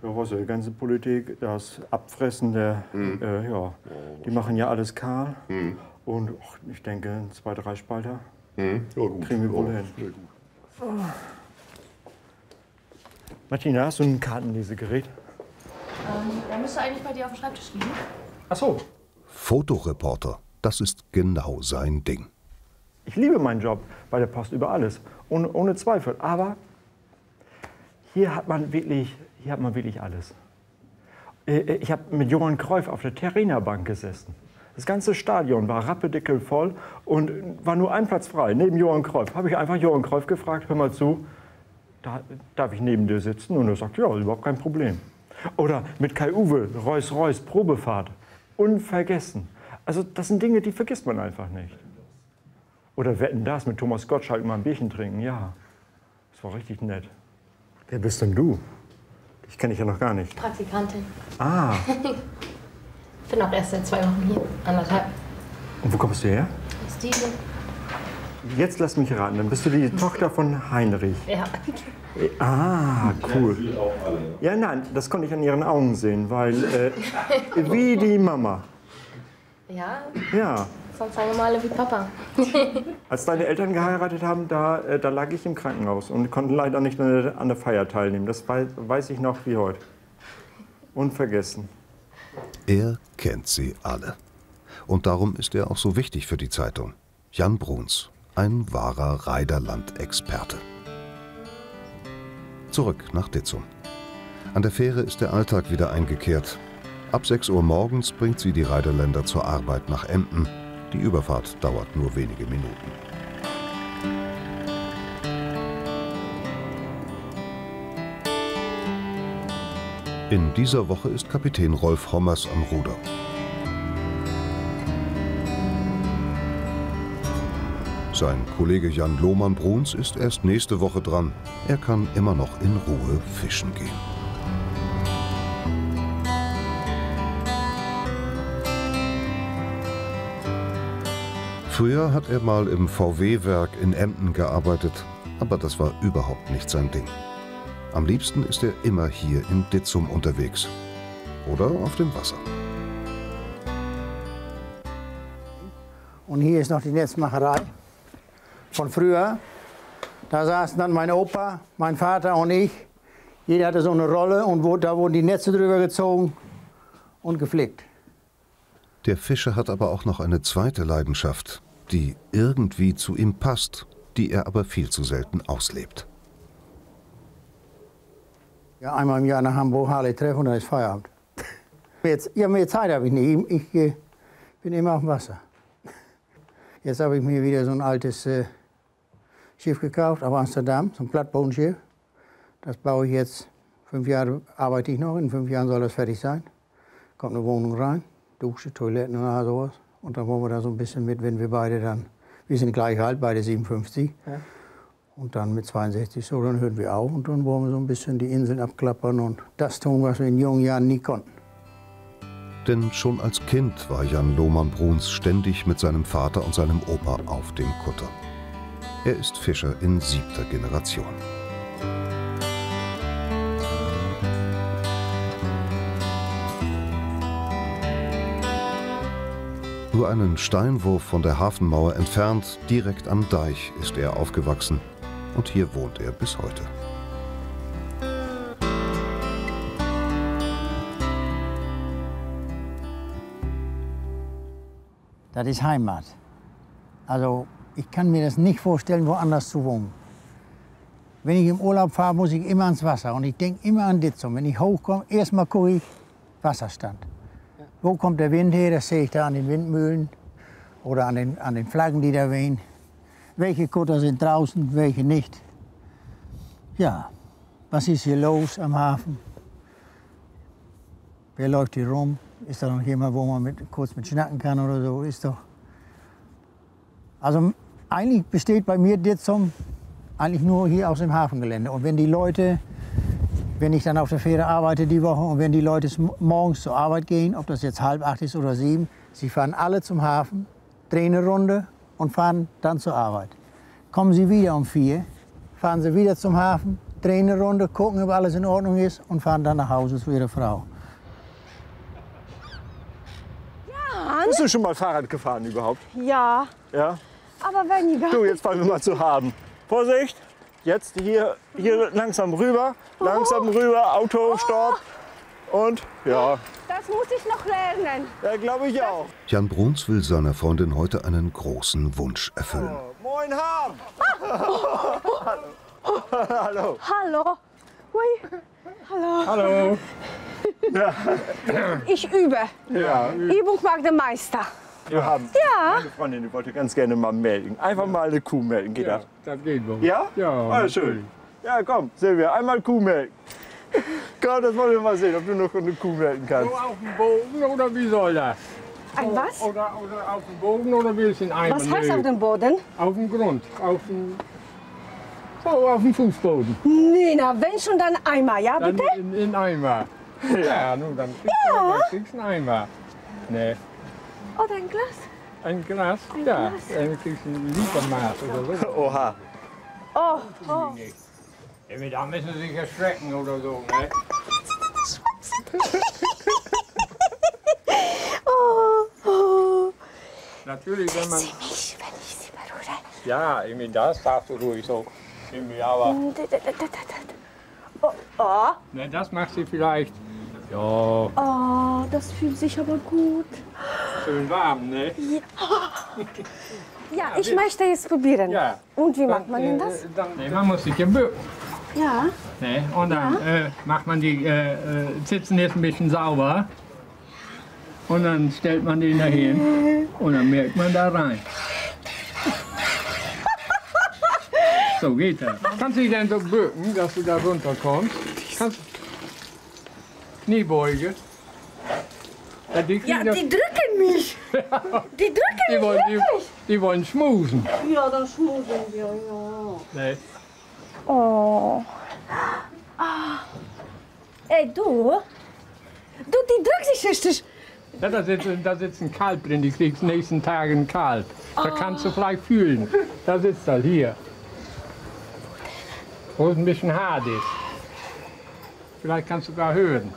Ja, was, die ganze Politik, das Abfressen der, Mhm. äh, ja, die machen ja alles kahl. Und ach, ich denke, zwei, drei Spalter Mhm. Ja, gut. kriegen wir wohl Ja, hin. Oh. Martina, hast du ein Kartenlesegerät? Ähm, der müsste eigentlich bei dir auf dem Schreibtisch liegen. Ach so. Fotoreporter, das ist genau sein Ding. Ich liebe meinen Job bei der Post über alles, ohne, ohne Zweifel. Aber hier hat man wirklich, hier hat man wirklich alles. Äh, Ich habe mit Johann Cruyff auf der Terrina Bank gesessen. Das ganze Stadion war rappedickel voll und war nur ein Platz frei, neben Johann Cruyff. Habe ich einfach Johann Cruyff gefragt, hör mal zu, da, darf ich neben dir sitzen? Und er sagt, ja, überhaupt kein Problem. Oder mit Kai Uwe, Reus-Reus, Probefahrt. Unvergessen. Also das sind Dinge, die vergisst man einfach nicht. Oder wetten das mit Thomas Gottschalk mal ein Bierchen trinken? Ja, das war richtig nett. Wer bist denn du? Ich kenne dich ja noch gar nicht. Praktikantin. Ah, Bin auch erst seit zwei Wochen hier. Anderthalb. und wo kommst du her? Steven. Jetzt lass mich raten, dann bist du die Tochter von Heinrich. Ja. Ah, cool. Ja, nein, das konnte ich an ihren Augen sehen, weil äh, wie die Mama. Ja, Ja, sonst sagen wir alle wie Papa. als deine Eltern geheiratet haben, da, äh, da lag ich im Krankenhaus und konnte leider nicht an der, Feier teilnehmen. Das wei weiß ich noch wie heute. Unvergessen. Er kennt sie alle. Und darum ist er auch so wichtig für die Zeitung. Jan Bruns, ein wahrer Reiderland-Experte. Zurück nach Ditzum. An der Fähre ist der Alltag wieder eingekehrt. Ab 6 Uhr morgens bringt sie die Reiderländer zur Arbeit nach Emden. Die Überfahrt dauert nur wenige Minuten. In dieser Woche ist Kapitän Rolf Hommers am Ruder. Sein Kollege Jan Lohmann-Bruns ist erst nächste Woche dran. Er kann immer noch in Ruhe fischen gehen. Früher hat er mal im VW-Werk in Emden gearbeitet, aber das war überhaupt nicht sein Ding. Am liebsten ist er immer hier in Ditzum unterwegs oder auf dem Wasser. Und hier ist noch die Netzmacherei von früher. Da saßen dann mein Opa, mein Vater und ich. Jeder hatte so eine Rolle und da wurden die Netze drüber gezogen und geflickt. Der Fischer hat aber auch noch eine zweite Leidenschaft, die irgendwie zu ihm passt, die er aber viel zu selten auslebt. Ja, einmal im Jahr nach Hamburg Harley treffen und dann ist Feierabend. Jetzt, ja, mehr Zeit habe ich nicht. Ich, äh, bin immer auf dem Wasser. Jetzt habe ich mir wieder so ein altes äh, Schiff gekauft auf Amsterdam, so ein Plattbodenschiff. Das baue ich jetzt. Fünf Jahre arbeite ich noch, in fünf Jahren soll das fertig sein. Kommt eine Wohnung rein, Dusche, Toiletten und all sowas. Und dann wollen wir da so ein bisschen mit, wenn wir beide dann, wir sind gleich alt, beide 57. Ja. Und dann mit 62 so, dann hören wir auf und dann wollen wir so ein bisschen die Inseln abklappern und das tun, was wir in jungen Jahren nie konnten. Denn schon als Kind war Jan Lohmann-Bruns ständig mit seinem Vater und seinem Opa auf dem Kutter. Er ist Fischer in siebter Generation. Nur einen Steinwurf von der Hafenmauer entfernt, direkt am Deich, ist er aufgewachsen. Und hier wohnt er bis heute. Das ist Heimat. Also ich kann mir das nicht vorstellen, woanders zu wohnen. Wenn ich im Urlaub fahre, muss ich immer ans Wasser und ich denke immer an Ditzum. Wenn ich hochkomme, erstmal gucke ich Wasserstand. Wo kommt der Wind her? Das sehe ich da an den Windmühlen oder an den, an den Flaggen, die da wehen. Welche Kutter sind draußen, welche nicht. Ja, was ist hier los am Hafen? Wer läuft hier rum? Ist da noch jemand, wo man mit, kurz mit schnacken kann oder so? Ist doch. Also eigentlich besteht bei mir Ditzum eigentlich nur hier aus dem Hafengelände. Und wenn die Leute, wenn ich dann auf der Fähre arbeite die Woche und wenn die Leute morgens zur Arbeit gehen, ob das jetzt halb acht ist oder sieben, sie fahren alle zum Hafen, drehen eine Runde und fahren dann zur Arbeit. Kommen sie wieder um vier, fahren sie wieder zum Hafen, drehen eine Runde, gucken, ob alles in Ordnung ist und fahren dann nach Hause zu ihrer Frau. Bist du schon mal Fahrrad gefahren überhaupt? Ja, Ja? aber weniger. Du, jetzt fahren wir mal zu haben. Vorsicht! Jetzt hier, hier langsam rüber, langsam rüber, Auto, Stopp. Und ja, Das muss ich noch lernen. ja glaube ich auch. Jan Bruns will seiner Freundin heute einen großen Wunsch erfüllen. Moin Ham! Hallo. Hallo. Hui. Hallo. Hallo. Ich übe. Ja, Übung macht den Meister. wir haben. Ja. Meine Freundin die wollte ganz gerne mal melden. Einfach mal eine Kuh melden, geht das? Das geht wohl. Ja? Ja. Ah, schön. Ja, komm, Silvia, einmal Kuh melden. Komm, das wollen wir mal sehen, ob du noch eine Kuh melden kannst. So auf dem Boden oder wie soll das? Ein was? Oder, oder auf dem Boden oder willst du in Eimer? Was heißt Nö. auf dem Boden? Auf dem Grund. Auf dem, so, auf dem Fußboden. Nee, na, wenn schon, dann einmal, ja, Dann bitte? in, in Eimer. Ja, nun, dann kriegst, Ja. du, dann kriegst du einen Eimer. Nee, Oder ein Glas? ein Glas, Ein ja. Glas. Dann kriegst du ein Litermaß oder so. Oha. Oh, oh. Ja, da müssen sie sich erschrecken oder so, ne? Oh, oh. Natürlich, wenn man... Sie mich, wenn ich sie berühre. Ja, irgendwie das darfst du ruhig so. Irgendwie, aber... Oh, oh. Ne, das macht sie vielleicht. Ja, oh, das fühlt sich aber gut. schön warm, ne? Ja, ich möchte jetzt probieren. Ja. Und wie macht man denn das? Dann, ne, man muss sich ja bücken. Ja. Ne? Und dann äh, macht man die äh, äh, Sitzen jetzt ein bisschen sauber. Und dann stellt man den da hin und dann merkt man da rein. So geht das. Kannst du dich denn so bücken, dass du da runterkommst? Kannst Kniebeuge. Ja, die, Ja, die drücken mich. Die drücken die, mich wollen, die, wirklich. die wollen schmusen. Ja, dann schmusen wir, ja. Ne? Oh. Ah. Ey, du? Du, die drückt sich richtig. Ja, da, sitzt, da sitzt ein Kalb drin, die kriegst nächsten Tag ein Kalb. Da kannst du vielleicht fühlen. Da sitzt er hier. Wo es ein bisschen hart ist. Vielleicht kannst du sogar hören.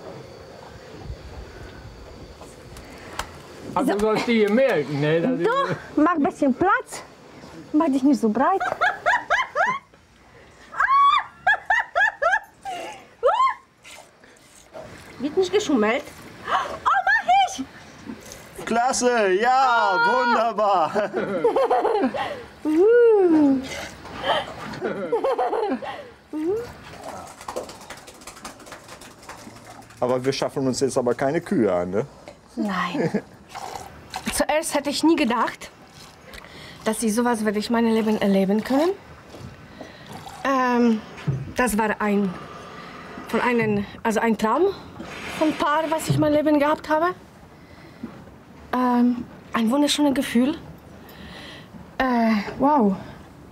Aber du sollst die hier merken, ne? Das Du, mach ein bisschen Platz. Mach dich nicht so breit. Nicht geschummelt? Oh, mach ich! Klasse, ja, wunderbar. Aber wir schaffen uns jetzt aber keine Kühe an, ne? Nein. Zuerst hätte ich nie gedacht, dass ich sowas werde ich mein Leben erleben können. Ähm, das war ein von einem, also ein Traum von Paar, was ich mein Leben gehabt habe. Ähm, ein wunderschönes Gefühl. Äh, wow,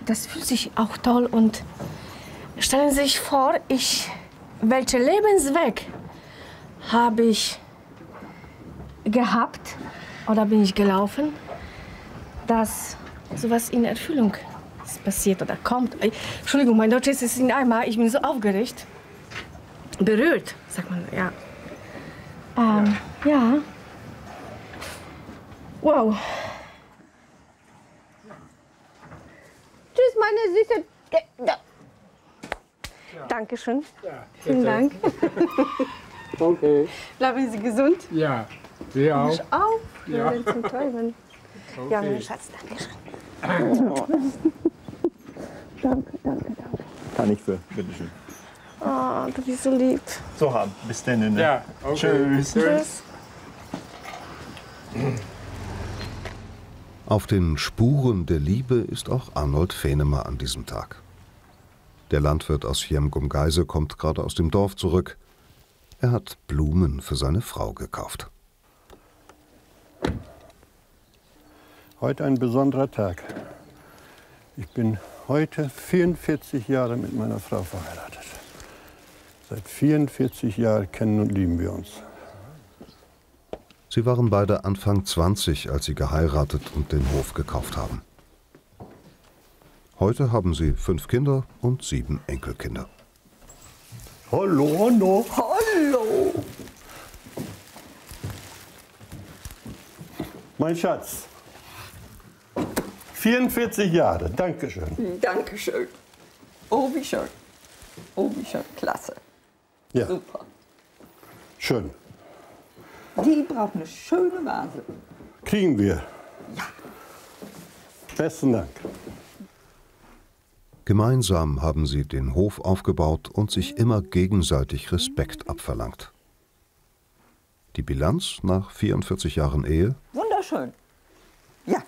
das fühlt sich auch toll und stellen Sie sich vor, ich, welcher Lebensweg habe ich gehabt oder bin ich gelaufen, dass sowas in Erfüllung passiert oder kommt. Äh, Entschuldigung, mein Deutsch ist in einmal, ich bin so aufgeregt. Berührt, sagt man, ja. Ähm, ja. Wow. Tschüss, meine süße. Da. Dankeschön. Vielen Dank. Okay. Bleiben Sie gesund. Ja, wir auch. Ich auch. Ja. Ja. Zum. Ja, Okay. mein Schatz, Dankeschön. danke, danke, danke. Kann ich für, bitteschön. Oh, du bist so lieb. So haben. Bis dann. Ne? Ja, okay. Tschüss. Tschüss. Auf den Spuren der Liebe ist auch Arnold Fehnemer an diesem Tag. Der Landwirt aus Jemgum-Geise kommt gerade aus dem Dorf zurück. Er hat Blumen für seine Frau gekauft. Heute ein besonderer Tag. Ich bin heute 44 Jahre mit meiner Frau verheiratet. Seit 44 Jahren kennen und lieben wir uns. Sie waren beide Anfang 20, als sie geheiratet und den Hof gekauft haben. Heute haben sie fünf Kinder und sieben Enkelkinder. Hallo, hallo. Hallo. Mein Schatz. 44 Jahre, Dankeschön. Dankeschön. Oh, wie schön. Oh, wie schön. Klasse. Ja, Super. schön. Die braucht eine schöne Vase. Kriegen wir. Besten Dank. Gemeinsam haben sie den Hof aufgebaut und sich immer gegenseitig Respekt abverlangt. Die Bilanz nach 44 Jahren Ehe? Wunderschön. Ja.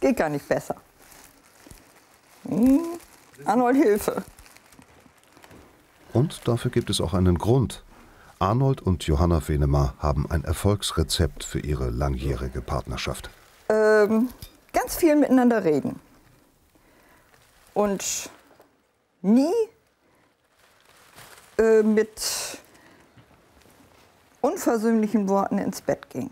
Geht gar nicht besser. Hm. Arnold, Hilfe. Und dafür gibt es auch einen Grund. Arnold und Johanna Venema haben ein Erfolgsrezept für ihre langjährige Partnerschaft. Ähm, ganz viel miteinander reden. Und nie äh, mit unversöhnlichen Worten ins Bett gehen.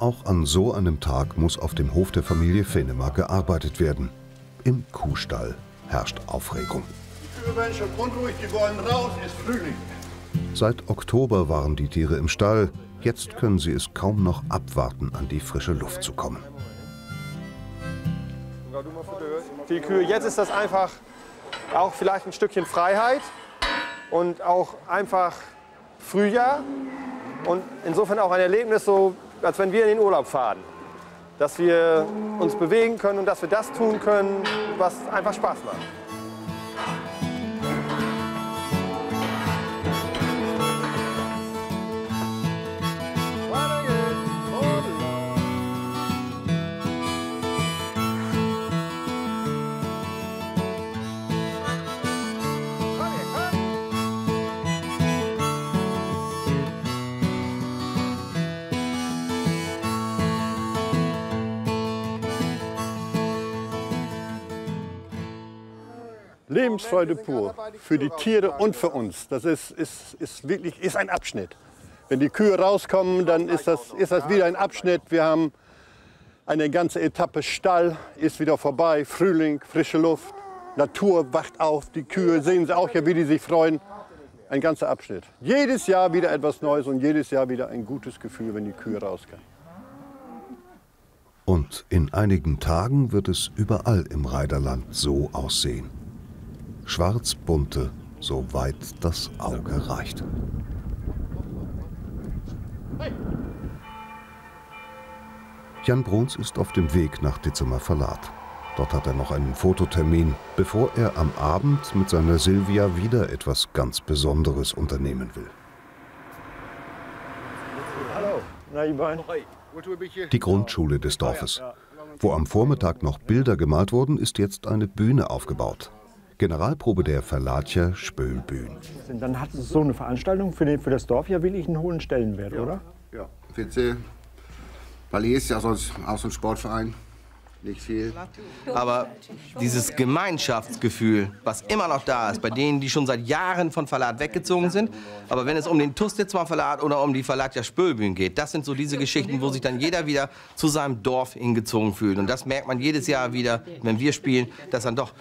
Auch an so einem Tag muss auf dem Hof der Familie Venema gearbeitet werden. Im Kuhstall herrscht Aufregung. Die Kühe werden schon unruhig, die wollen raus, ist Frühling. Seit Oktober waren die Tiere im Stall. Jetzt können sie es kaum noch abwarten, an die frische Luft zu kommen. Die Kühe, jetzt ist das einfach auch vielleicht ein Stückchen Freiheit und auch einfach Frühjahr und insofern auch ein Erlebnis, so als wenn wir in den Urlaub fahren. Dass wir uns bewegen können und dass wir das tun können, was einfach Spaß macht. Lebensfreude pur. Für die Tiere und für uns. Das ist, ist, ist wirklich ist ein Abschnitt. Wenn die Kühe rauskommen, dann ist das, ist das wieder ein Abschnitt. Wir haben eine ganze Etappe Stall, ist wieder vorbei. Frühling, frische Luft, Natur wacht auf. Die Kühe sehen sie auch ja, wie die sich freuen. Ein ganzer Abschnitt. Jedes Jahr wieder etwas Neues und jedes Jahr wieder ein gutes Gefühl, wenn die Kühe rauskommen. Und in einigen Tagen wird es überall im Reiderland so aussehen. Schwarz-bunte, soweit das Auge reicht. Jan Bruns ist auf dem Weg nach Ditzemer Verlat. Dort hat er noch einen Fototermin, bevor er am Abend mit seiner Silvia wieder etwas ganz Besonderes unternehmen will. Die Grundschule des Dorfes. Wo am Vormittag noch Bilder gemalt wurden, ist jetzt eine Bühne aufgebaut. Generalprobe der Verlatcher Spölbühn. Dann hat so eine Veranstaltung für, den, für das Dorf ja wirklich einen hohen Stellenwert, oder? Ja, PC. Ballet ist ja sonst auch so ein Sportverein. Nicht viel. Aber dieses Gemeinschaftsgefühl, was immer noch da ist, bei denen, die schon seit Jahren von Verlat weggezogen sind, aber wenn es um den Tustitzmann Verlat oder um die Verlatja Spölbühn geht, das sind so diese Geschichten, wo sich dann jeder wieder zu seinem Dorf hingezogen fühlt. Und das merkt man jedes Jahr wieder, wenn wir spielen, dass dann doch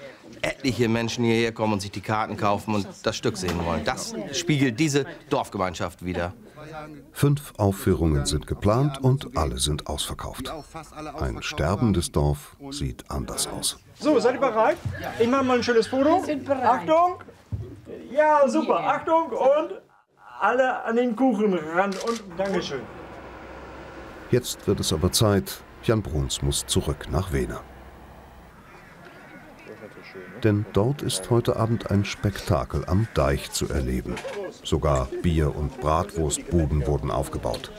etliche Menschen hierher kommen und sich die Karten kaufen und das Stück sehen wollen. Das spiegelt diese Dorfgemeinschaft wieder. Fünf Aufführungen sind geplant und alle sind ausverkauft. Ein sterbendes Dorf sieht anders aus. So, seid ihr bereit? Ich mache mal ein schönes Foto. Achtung! Ja, super. Achtung und alle an den Kuchenrand und Dankeschön. Jetzt wird es aber Zeit. Jan Bruns muss zurück nach Wena. Denn dort ist heute Abend ein Spektakel am Deich zu erleben. Sogar Bier- und Bratwurstbuden wurden aufgebaut.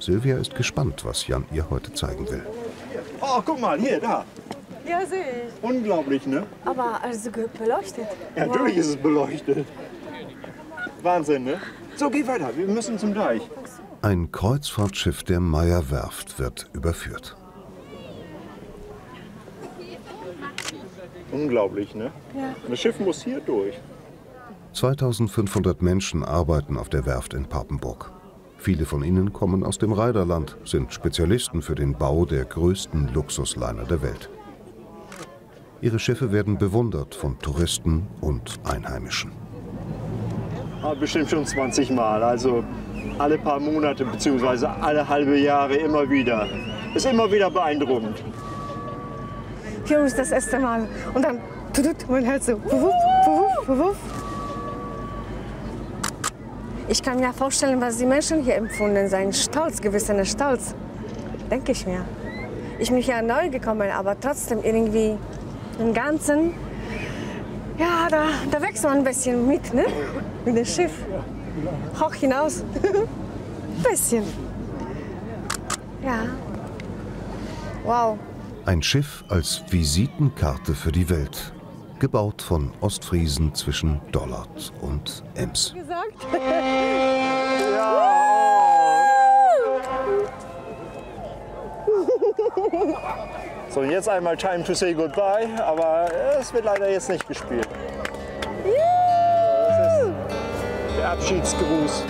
Silvia ist gespannt, was Jan ihr heute zeigen will. Oh, guck mal, hier, da. Ja, sehe ich. Unglaublich, ne? Aber also beleuchtet. Ja, natürlich ist es beleuchtet. Wahnsinn, ne? So, geh weiter. Wir müssen zum Deich. Ein Kreuzfahrtschiff der Meyer Werft wird überführt. Unglaublich, ne? Ja. Das Schiff muss hier durch. 2500 Menschen arbeiten auf der Werft in Papenburg. Viele von ihnen kommen aus dem Reiderland, sind Spezialisten für den Bau der größten Luxusliner der Welt. Ihre Schiffe werden bewundert von Touristen und Einheimischen. Ah, bestimmt schon 20 Mal. Also alle paar Monate bzw. alle halbe Jahre immer wieder. Ist immer wieder beeindruckend. Hier ist das erste Mal. Und dann tut mein Herz so. Wuff, wuff, wuff. Ich kann mir vorstellen, was die Menschen hier empfunden sein. Stolz, gewisser Stolz. Denke ich mir. Ich bin ja neu gekommen, aber trotzdem irgendwie im Ganzen. Ja, da, da wächst man ein bisschen mit, ne? Mit dem Schiff. Hoch hinaus. bisschen. Ja. Wow. Ein Schiff als Visitenkarte für die Welt. Gebaut von Ostfriesen zwischen Dollard und Ems. Gesagt? So, jetzt einmal Time to say goodbye, aber es wird leider jetzt nicht gespielt. Das ist der Abschiedsgruß.